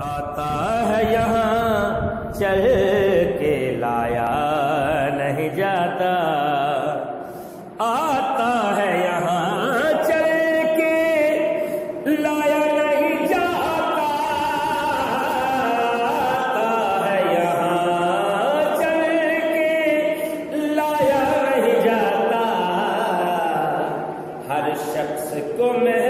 آتا ہے یہاں چل کے لایا نہیں جاتا۔ آتا ہے یہاں چل کے لایا نہیں جاتا۔ آتا ہے یہاں چل کے لایا نہیں جاتا۔ ہر شخص کو محفل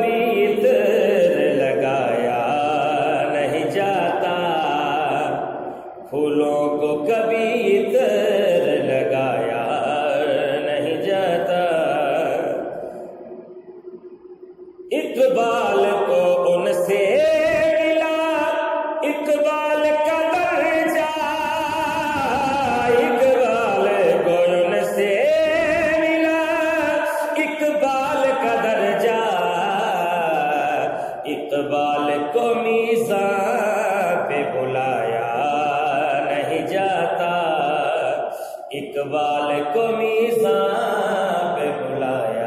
پھولوں کو کبھی عطر لگایا نہیں جاتا۔ اقبال کو ان سے ملا، اقبال کا درجہ۔ اقبال کو ان سے ملا، اقبال کا درجہ۔ اقبال کو میزان اقبال کو میزان پہ بلایا۔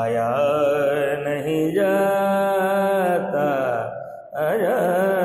پایا نہیں جاتا۔ آیا